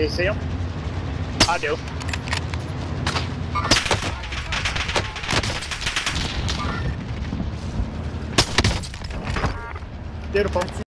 Do you see him? I do. Beautiful.